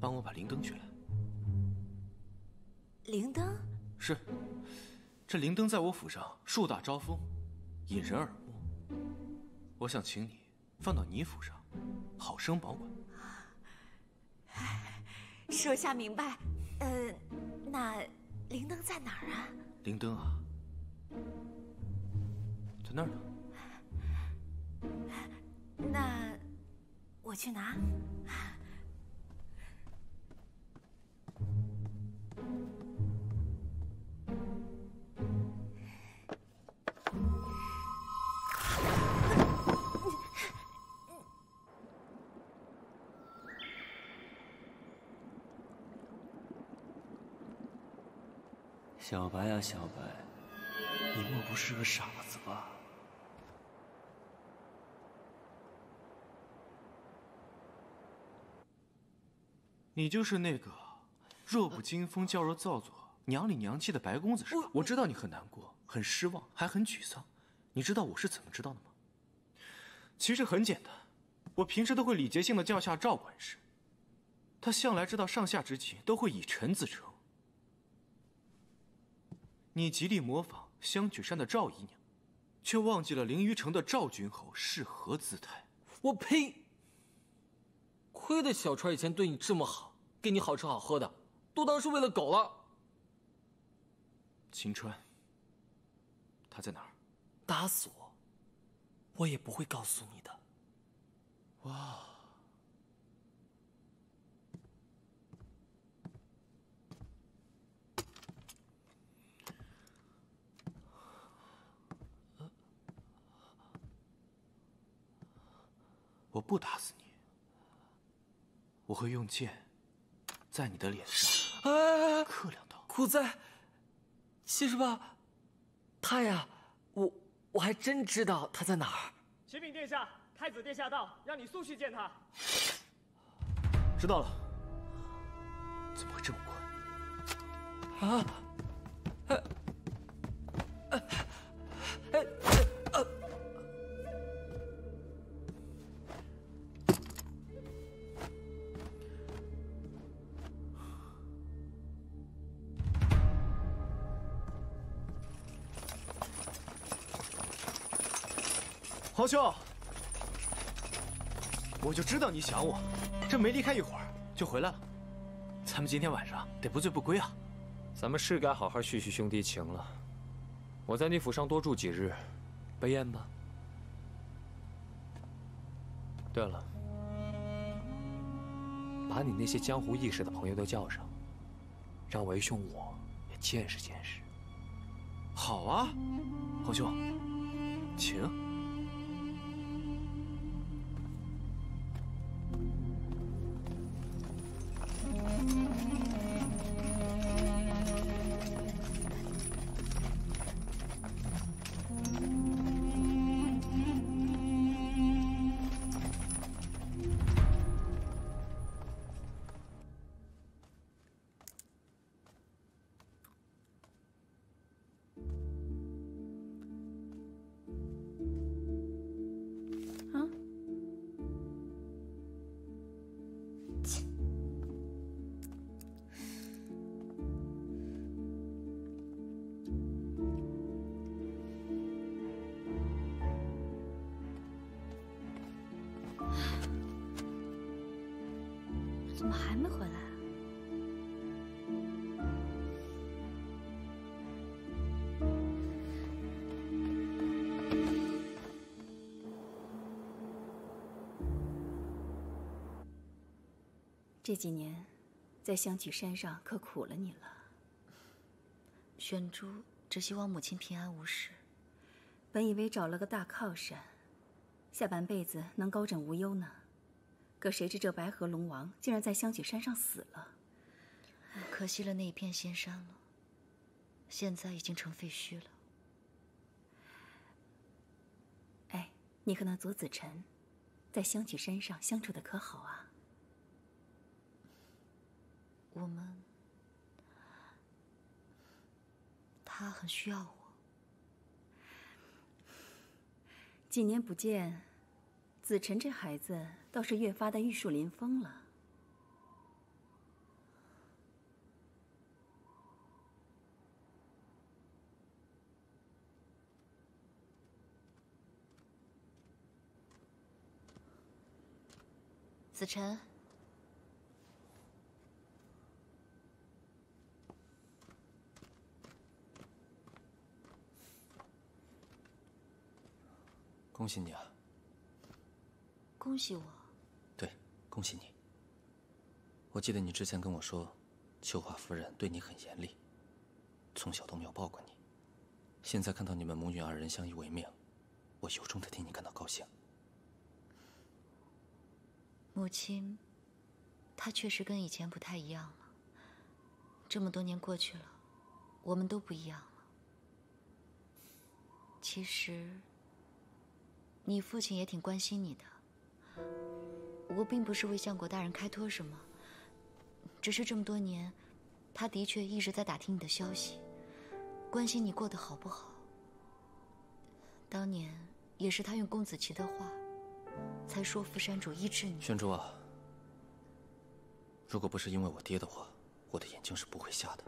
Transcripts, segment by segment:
帮我把灵灯取来。灵灯是，这灵灯在我府上树大招风，引人耳目。我想请你放到你府上，好生保管。属下明白。呃，那灵灯在哪儿啊？灵灯啊，在那儿呢。那我去拿。小白啊，小白，你莫不是个傻子吧？你就是那个弱不禁风、娇柔造作、娘里娘气的白公子是吧？我知道你很难过、很失望，还很沮丧。你知道我是怎么知道的吗？其实很简单，我平时都会礼节性的叫下赵管事，他向来知道上下之情，都会以臣自称。你极力模仿香曲山的赵姨娘，却忘记了凌云城的赵君侯是何姿态。我呸！亏得小川以前对你这么好，给你好吃好喝的，都当是喂了狗了。秦川，他在哪儿？打死我，我也不会告诉你的。哇！我不打死你，我会用剑在你的脸上刻两刀。苦哉，其实吧，他呀，我我还真知道他在哪儿。启禀殿下，太子殿下到，让你速去见他。知道了，怎么会这么快？啊！哎哎哎！皇兄，我就知道你想我，这没离开一会儿就回来了。咱们今天晚上得不醉不归啊！咱们是该好好叙叙兄弟情了。我在你府上多住几日，备宴吧。对了，把你那些江湖义士的朋友都叫上，让为兄我也见识见识。好啊，皇兄，请。么还没回来？这几年，在香曲山上可苦了你了。玄珠只希望母亲平安无事。本以为找了个大靠山，下半辈子能高枕无忧呢。可谁知这白河龙王竟然在香雪山上死了，可惜了那一片仙山了。现在已经成废墟了。哎，你和那左子辰，在香雪山上相处的可好啊？我们，他很需要我。几年不见。子辰这孩子倒是越发的玉树临风了。子辰。恭喜你啊。恭喜我。对，恭喜你。我记得你之前跟我说，秋华夫人对你很严厉，从小都没有抱过你。现在看到你们母女二人相依为命，我由衷的替你感到高兴。母亲，她确实跟以前不太一样了。这么多年过去了，我们都不一样了。其实，你父亲也挺关心你的。我并不是为相国大人开脱什么，只是这么多年，他的确一直在打听你的消息，关心你过得好不好。当年也是他用公子琪的话。才说服山主医治你。玄珠啊，如果不是因为我爹的话，我的眼睛是不会瞎的。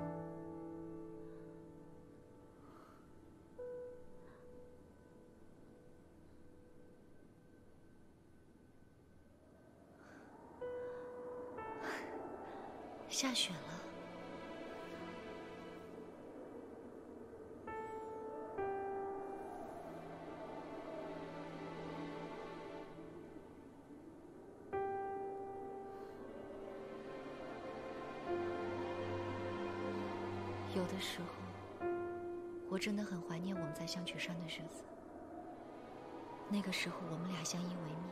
下雪了。有的时候，我真的很怀念我们在香曲山的日子。那个时候，我们俩相依为命，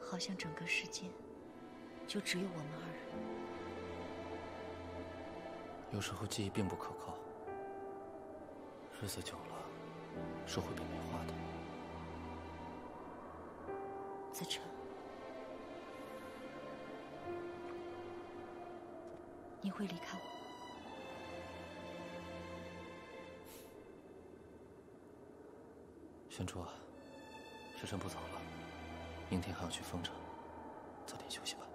好像整个世界就只有我们二人。有时候记忆并不可靠，日子久了是会被美化的。子辰，你会离开我？玄珠啊，时辰不早了，明天还要去封城，早点休息吧。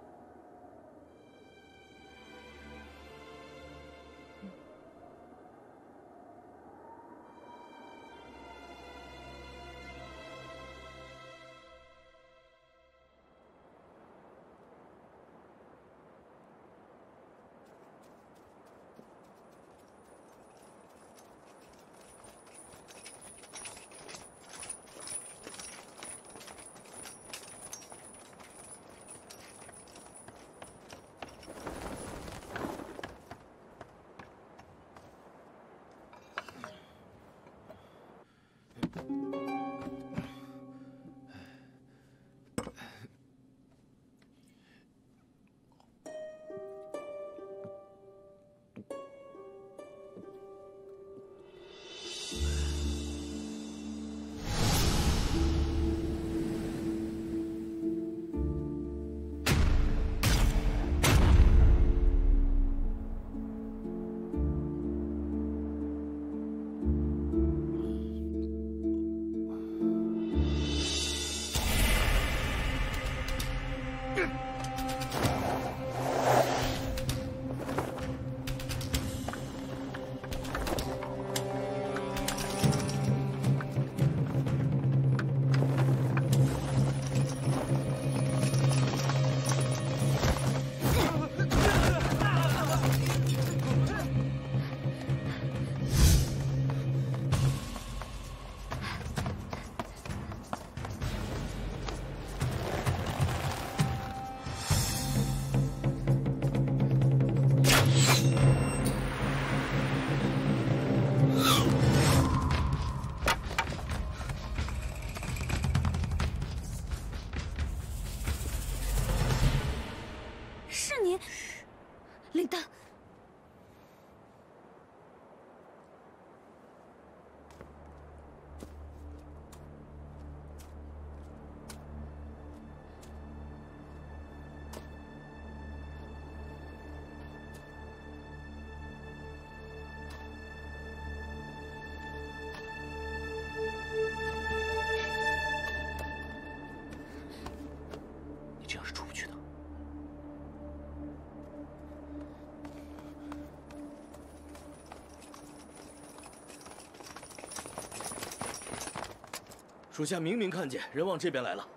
属下明明看见人往这边来了。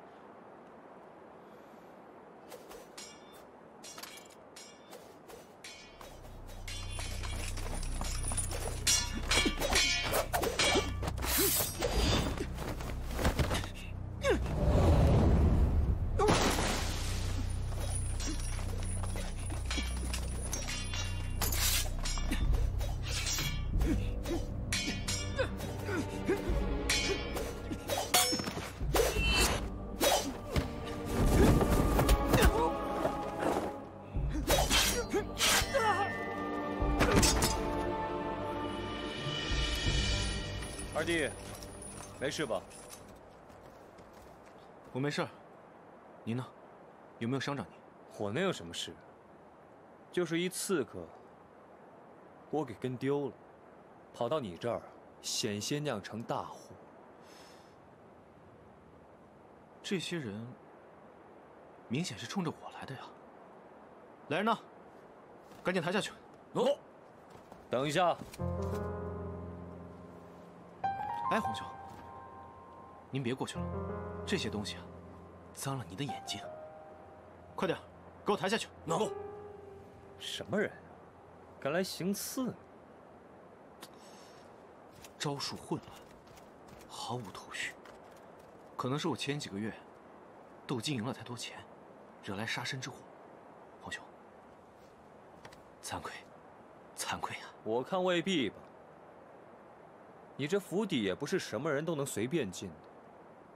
事吧？我没事儿。你呢？有没有伤着你？我能有什么事？就是一刺客，我给跟丢了，跑到你这儿，险些酿成大祸。这些人明显是冲着我来的呀！来人呐，赶紧抬下去！哦，等一下。哎，皇兄，您别过去了，这些东西啊，脏了你的眼睛。快点，给我抬下去！喏，什么人，敢来行刺？招数混乱，毫无头绪。可能是我前几个月斗金赢了太多钱，惹来杀身之祸。皇兄，惭愧，惭愧啊！我看未必吧。你这府邸也不是什么人都能随便进的。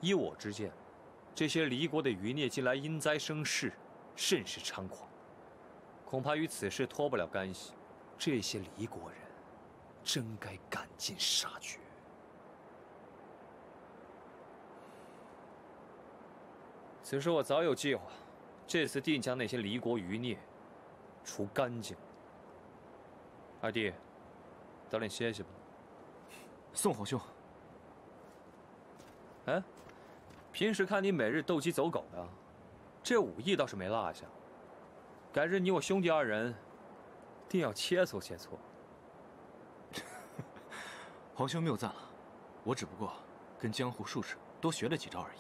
依我之见，这些离国的余孽近来因灾生事，甚是猖狂，恐怕与此事脱不了干系。这些离国人，真该赶尽杀绝。此时我早有计划，这次定将那些离国余孽除干净。二弟，早点歇息吧。宋皇兄，哎，平时看你每日斗鸡走狗的，这武艺倒是没落下。改日你我兄弟二人，定要切磋切磋。皇兄谬赞了，我只不过跟江湖术士多学了几招而已，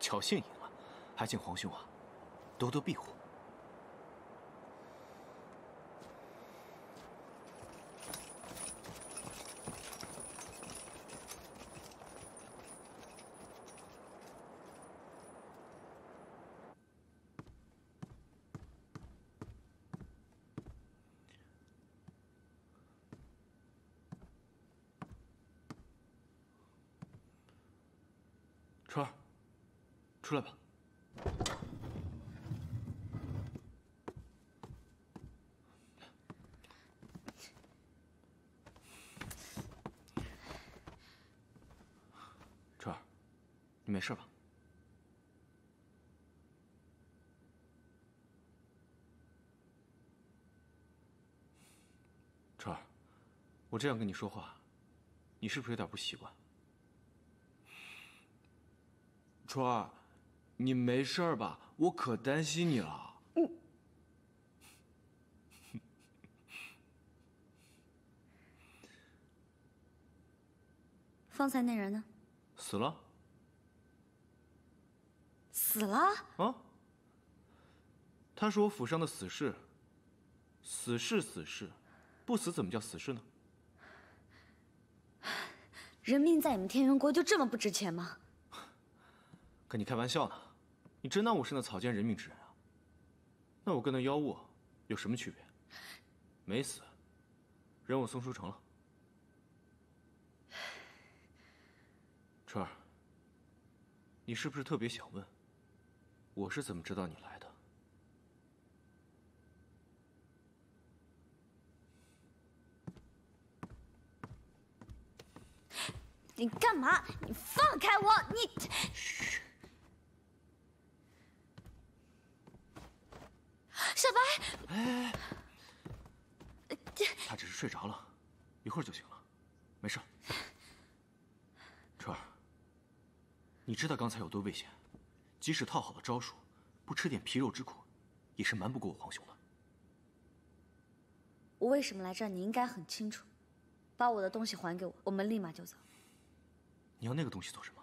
侥幸赢了，还请皇兄啊多多庇护。春儿，出来吧。春儿，你没事吧？春儿，我这样跟你说话，你是不是有点不习惯？春儿，你没事吧？我可担心你了。方才那人呢？死了？死了？啊？他是我府上的死士。死士，死士，不死怎么叫死士呢？人命在你们天元国就这么不值钱吗？跟你开玩笑呢，你真当我是那草菅人命之人啊？那我跟那妖物有什么区别？没死，人我送出城了。春儿，你是不是特别想问，我是怎么知道你来的？你干嘛？你放开我！你，小白，哎，他只是睡着了，一会儿就醒了，没事。春儿，你知道刚才有多危险，即使套好了招数，不吃点皮肉之苦，也是瞒不过我皇兄的。我为什么来这儿？你应该很清楚。把我的东西还给我，我们立马就走。你要那个东西做什么？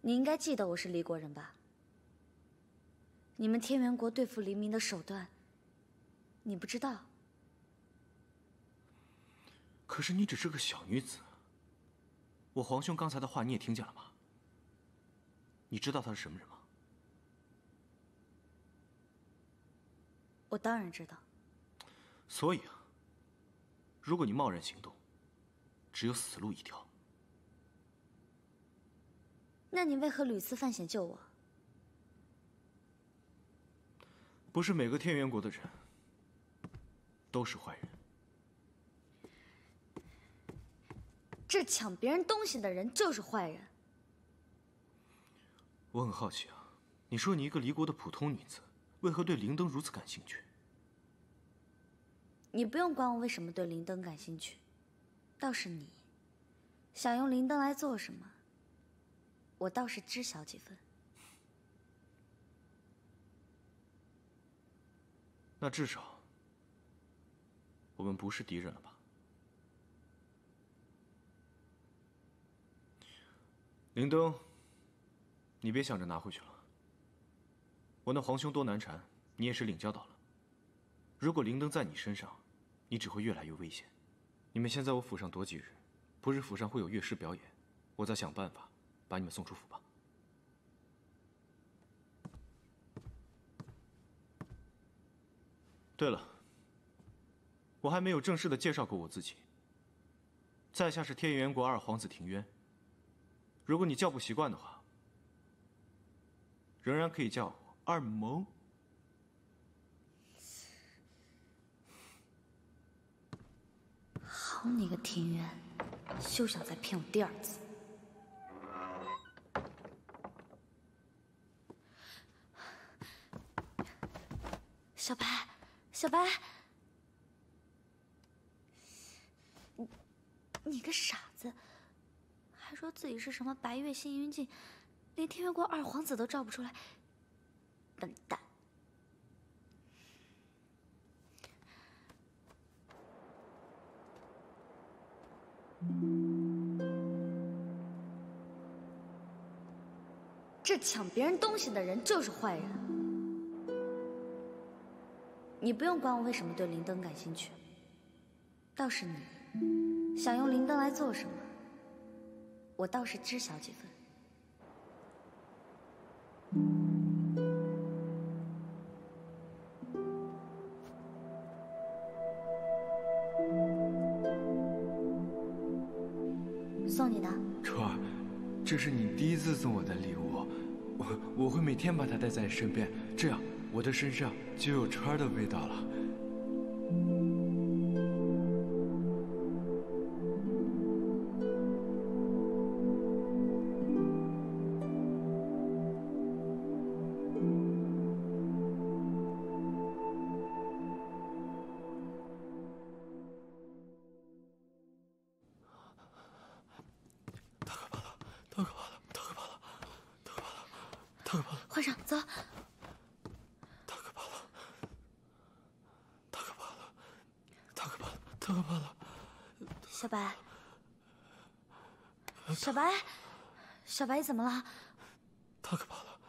你应该记得我是离国人吧？你们天元国对付黎民的手段，你不知道？可是你只是个小女子，我皇兄刚才的话你也听见了吗？你知道他是什么人吗？我当然知道。所以啊，如果你贸然行动，只有死路一条。那你为何屡次犯险救我？不是每个天元国的人都是坏人。这抢别人东西的人就是坏人。我很好奇啊，你说你一个离国的普通女子，为何对灵灯如此感兴趣？你不用管我为什么对灵灯感兴趣，倒是你，想用灵灯来做什么，我倒是知晓几分。那至少，我们不是敌人了吧？灵灯，你别想着拿回去了。我那皇兄多难缠，你也是领教到了。如果灵灯在你身上，你只会越来越危险。你们先在我府上躲几日，不日府上会有乐师表演，我再想办法把你们送出府吧。对了，我还没有正式的介绍过我自己。在下是天元国二皇子庭渊。如果你叫不习惯的话，仍然可以叫二萌。好你个庭渊，休想再骗我第二次！小白，小白，你你个傻，说自己是什么白月星云镜，连天元国二皇子都照不出来，笨蛋！这抢别人东西的人就是坏人。你不用管我为什么对灵灯感兴趣，倒是你，想用灵灯来做什么，我倒是知晓几分。送你的。初儿，这是你第一次送我的礼物，我我会每天把它带在身边，这样我的身上就有川儿的味道了。小白，怎么了？太可怕了！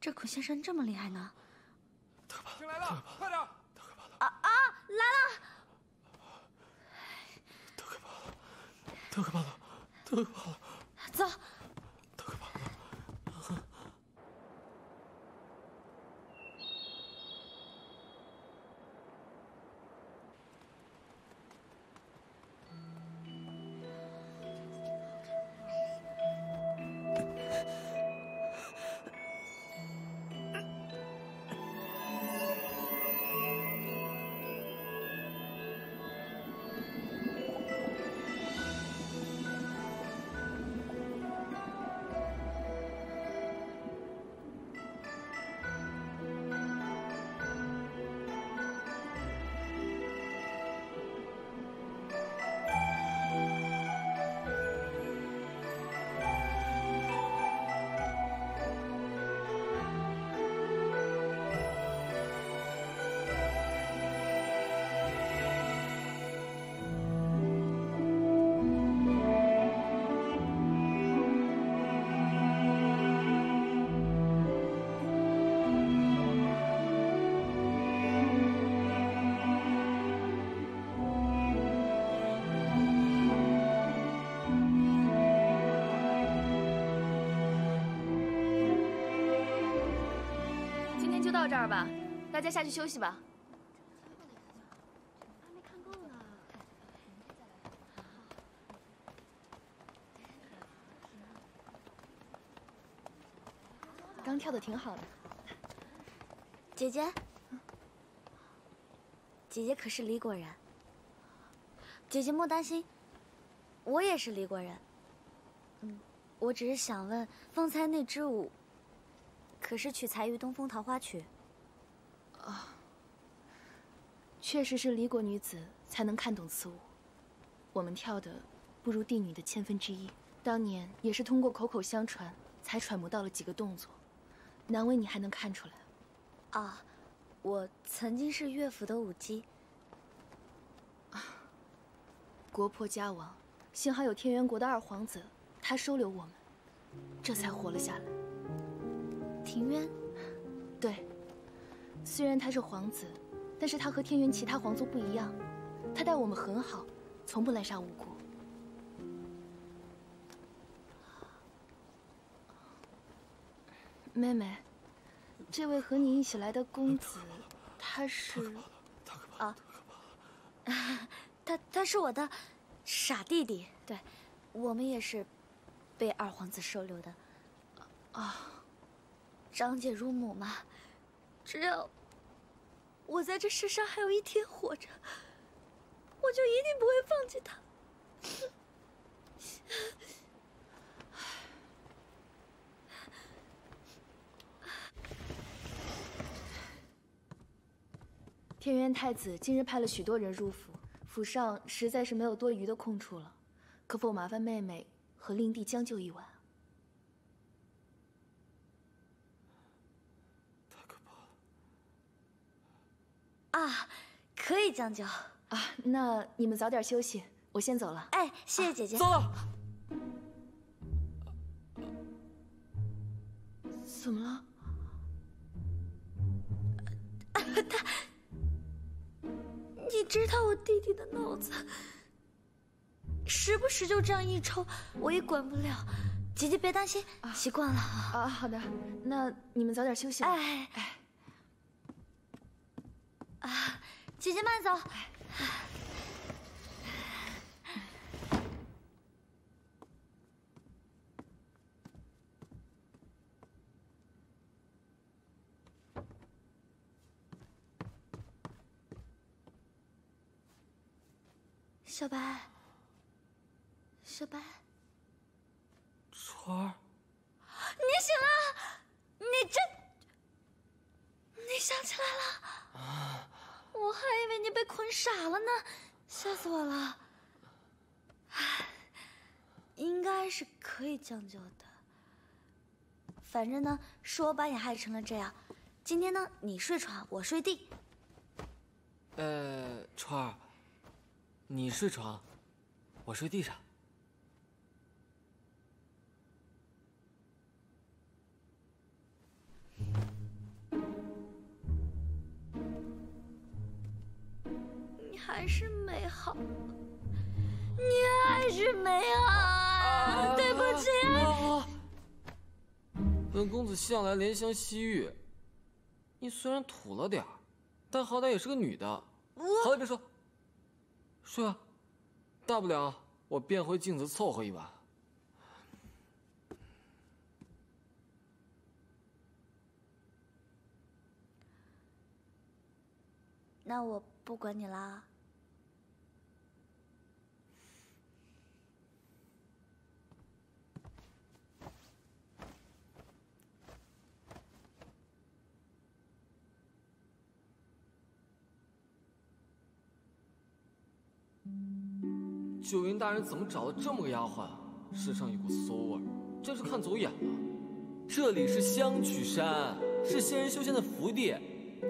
这孔先生这么厉害呢？到这儿吧，大家下去休息吧。刚跳的挺好的，姐姐，姐姐可是离国人。姐姐莫担心，我也是离国人。嗯，我只是想问，方才那支舞，可是取材于《东风桃花曲》？啊，确实是离国女子才能看懂此舞。我们跳的不如帝女的千分之一。当年也是通过口口相传，才揣摩到了几个动作。难为你还能看出来。啊，我曾经是乐府的舞姬。啊，国破家亡，幸好有天元国的二皇子，他收留我们，这才活了下来。庭渊，对。虽然他是皇子，但是他和天元其他皇族不一样，他待我们很好，从不滥杀无辜。妹妹，这位和你一起来的公子，他是？啊，他他是我的傻弟弟。对，我们也是被二皇子收留的。啊，长姐如母嘛，只要我在这世上还有一天活着，我就一定不会放弃他。天元太子今日派了许多人入府，府上实在是没有多余的空处了，可否麻烦妹妹和令弟将就一晚？太可怕了！啊，可以将就啊！那你们早点休息，我先走了。哎，谢谢姐姐。走了。怎么了？他。你知道我弟弟的脑子，时不时就这样一抽，我也管不了。姐姐别担心，习惯了。啊，好的，那你们早点休息。哎哎，啊，姐姐慢走。小白，小白，川儿，你醒了，你这，你想起来了？啊！我还以为你被捆傻了呢，吓死我了。唉，应该是可以将就的。反正呢，是我把你害成了这样。今天呢，你睡床，我睡地。呃，川儿。你睡床，我睡地上。还是美好，你还是美好啊。对不起。本公子向来怜香惜玉，你虽然土了点但好歹也是个女的。好了，别说。睡啊，大不了我变回镜子凑合一晚。那我不管你啦。九云大人怎么找了这么个丫鬟？身上一股馊味，真是看走眼了。这里是香曲山，是仙人修仙的福地，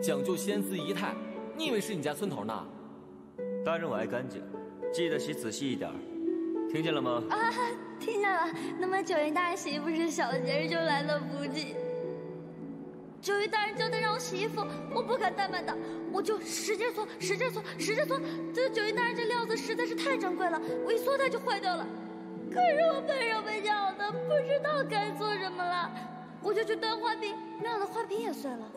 讲究仙姿仪态。你以为是你家村头呢？大人我爱干净，记得洗仔细一点，听见了吗？啊，听见了。那么九云大人洗衣服是小节日就来的不及。九云大人交代让我洗衣服，我不敢怠慢的，我就使劲搓，使劲搓，使劲搓。这九云大人这料子实在是太珍贵了，我一搓它就坏掉了。可是我笨手笨脚的，不知道该做什么了，我就去端花瓶，没想到花瓶也碎了。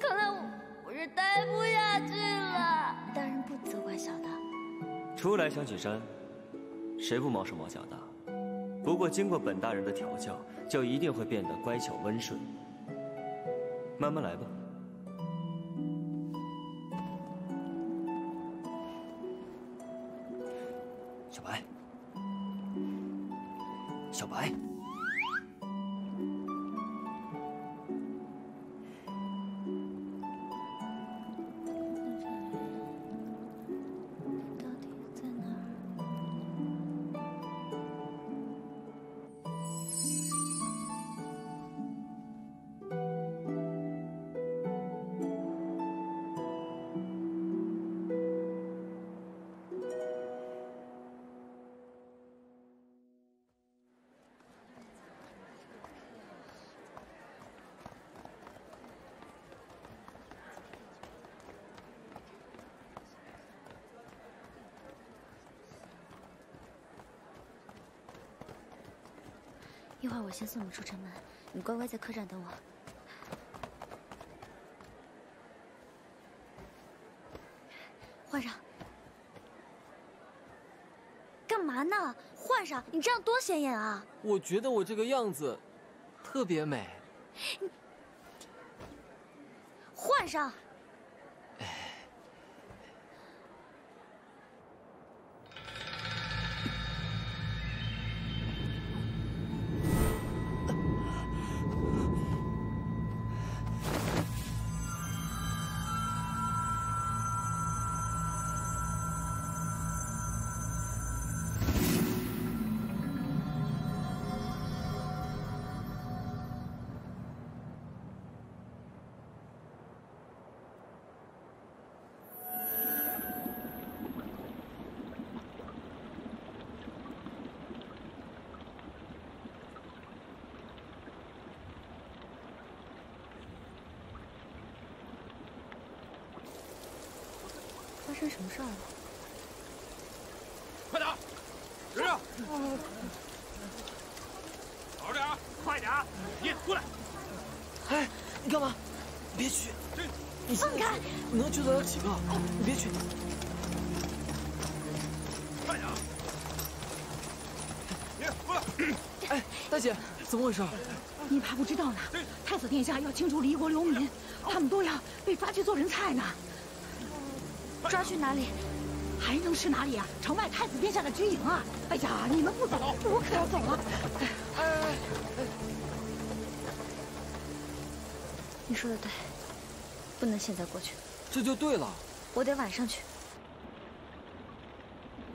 看来我我是待不下去了。大人不责怪小的。初来香雪山，谁不毛手毛脚的？不过经过本大人的调教，就一定会变得乖巧温顺。慢慢来吧，先送你出城门，你乖乖在客栈等我。换上。干嘛呢？换上，你这样多显眼啊！我觉得我这个样子特别美。换上。放开！能救得了几个？你别去！快点！你过来！哎，大姐，怎么回事？你怕不知道呢？太子殿下要清除离国流民，他们都要被抓去做人菜呢。抓去哪里？还能是哪里啊？城外太子殿下的军营啊！哎呀，你们不走，我可要走了。哎哎哎！你说的对，不能现在过去。这就对了。我得晚上去。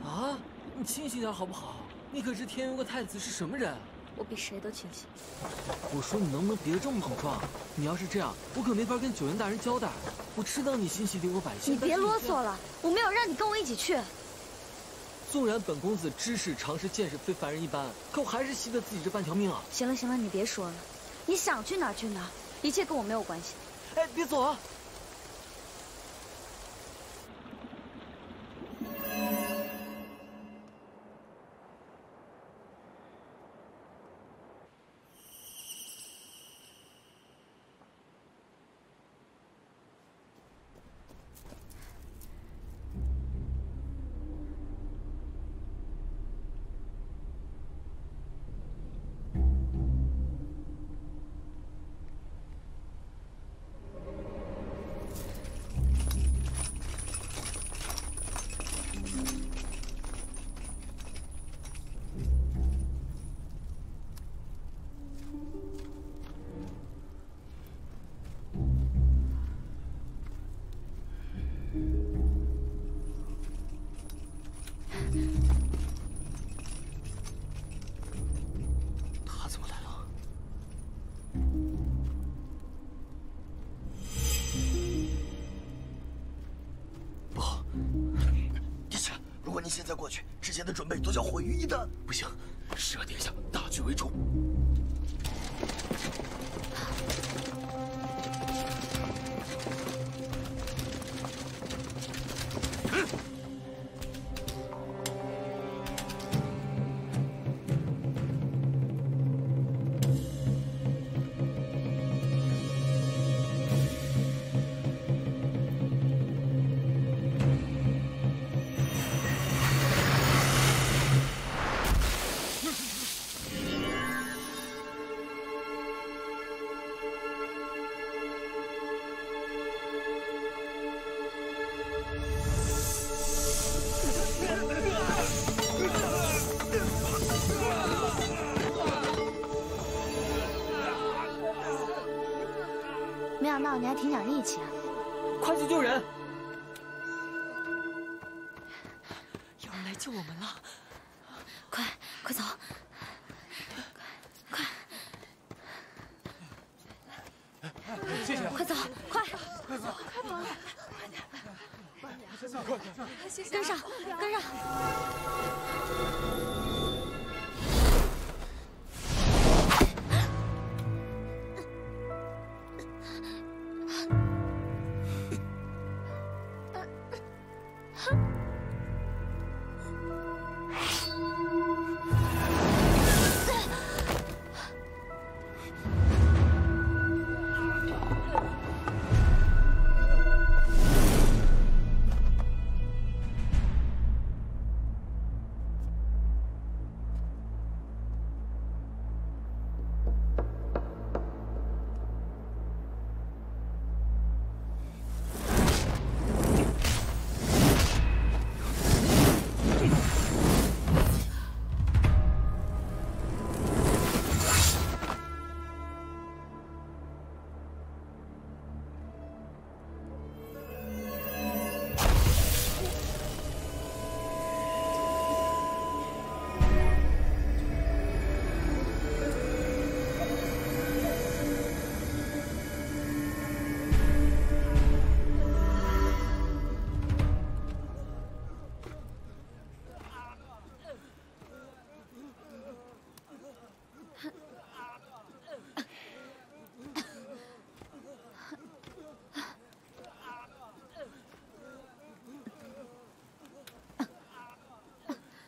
啊，你清醒点好不好？你可知天元国太子，是什么人？我比谁都清醒。我说你能不能别这么莽撞？你要是这样，我可没法跟九原大人交代。我知道你心系帝国百姓，你别啰嗦了，我没有让你跟我一起去。纵然本公子知识、常识、见识非凡人一般，可我还是惜得自己这半条命啊！行了行了，你别说了，你想去哪儿去哪儿，一切跟我没有关系。哎，别走啊！现在过去，之前的准备都将毁于一旦。不行，是和殿下大局为重。你还挺讲义气啊！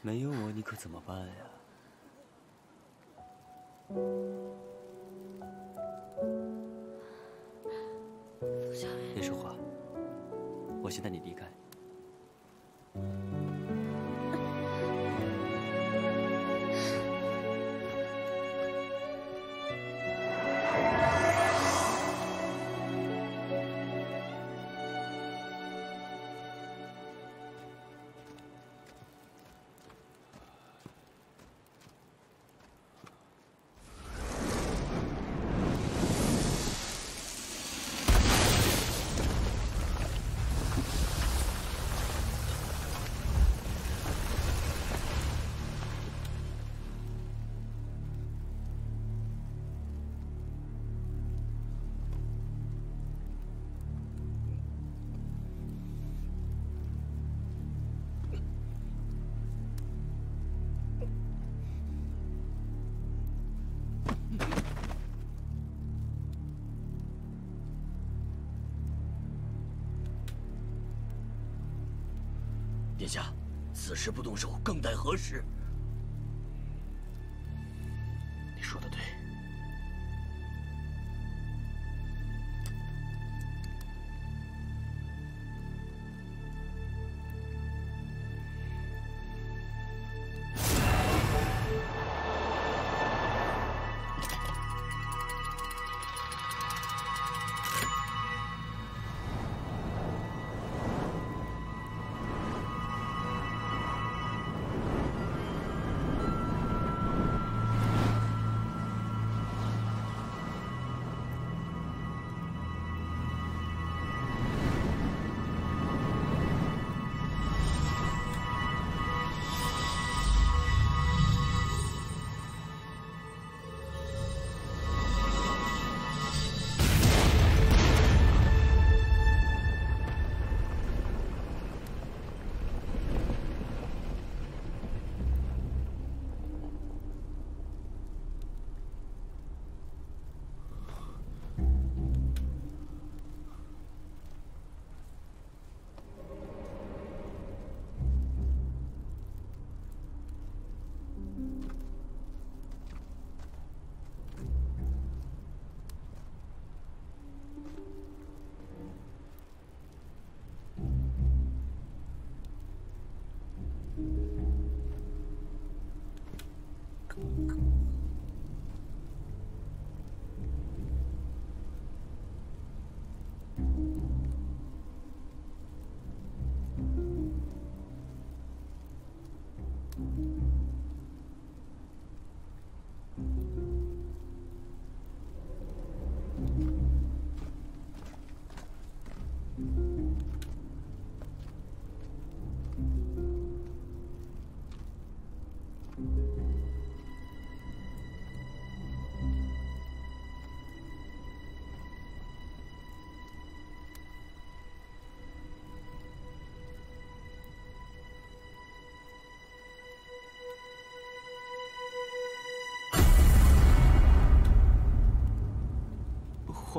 没有我，你可怎么办呀？别说话，我先带你离开。下，此时不动手，更待何时？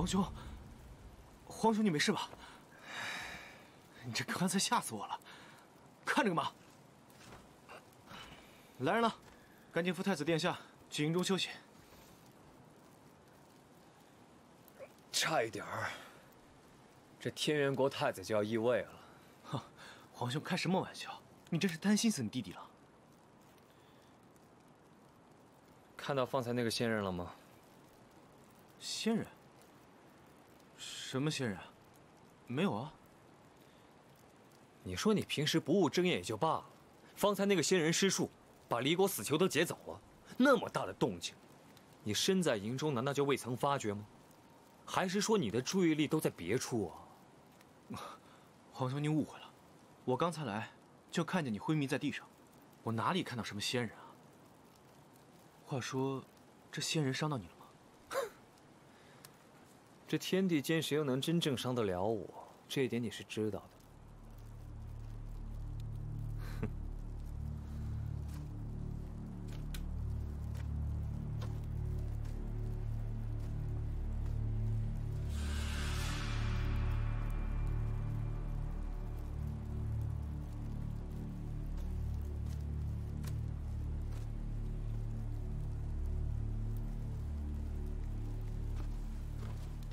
皇兄，皇兄，你没事吧？你这刚才吓死我了！看着干嘛？来人了，赶紧扶太子殿下去营中休息。差一点儿，这天元国太子就要易位了。哼，皇兄开什么玩笑？你真是担心死你弟弟了。看到方才那个仙人了吗？仙人？什么仙人？没有啊。你说你平时不务正业也就罢了，方才那个仙人施术，把离国死囚都劫走了，那么大的动静，你身在营中难道就未曾发觉吗？还是说你的注意力都在别处啊？皇兄，您误会了，我刚才来就看见你昏迷在地上，我哪里看到什么仙人啊？话说，这仙人伤到你了吗？这天地间谁又能真正伤得了我？这一点你是知道的。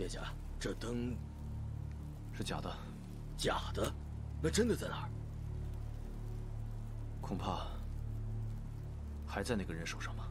殿下，这灯是假的。假的？那真的在哪儿？恐怕还在那个人手上吧。